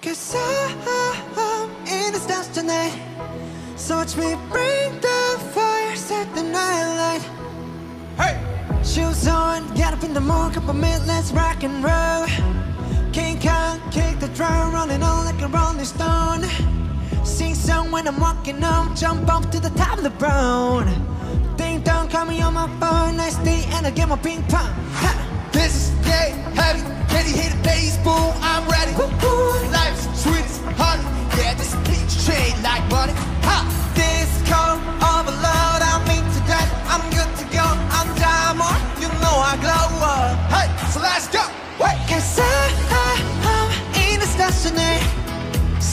Cause I'm in the stars tonight. So watch me bring the fire, set the night light Hey! Shoes on, get up in the morning, couple minutes, let's rock and roll. King Kong, kick the drum, rolling on like a rolling stone. Sing song when I'm walking home, jump up to the top of LeBron Ding dong, call me on my phone, nice day, and I get my ping pong. Ha!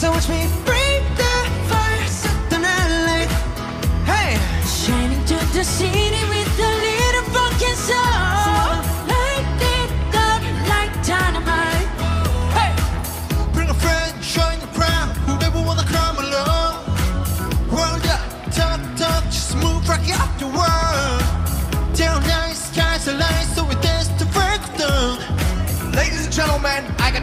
So watch me the fire, set the night Hey! Shining to the city with a little broken soul. Light it up like dynamite. Hey! Bring a friend, join the crowd. Whoever wanna come along. World up, talk, talk, just move rock up the world.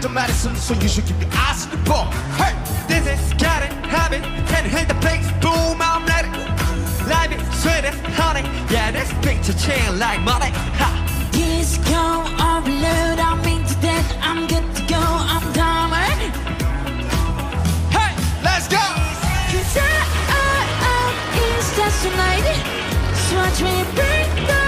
to medicine, so you should keep your eyes on the ball. Hey, this is getting heavy. Can't hit the pigs? Boom, I'm ready. Life is sweet as honey. Yeah, this picture chain like money. Ha. Disco overload. I'm into that. I'm good to go. I'm tired. Hey, let's go. Cause I, I, I, it's just tonight. So watch me break the